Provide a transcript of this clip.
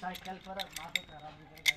cycle पर माथे खराब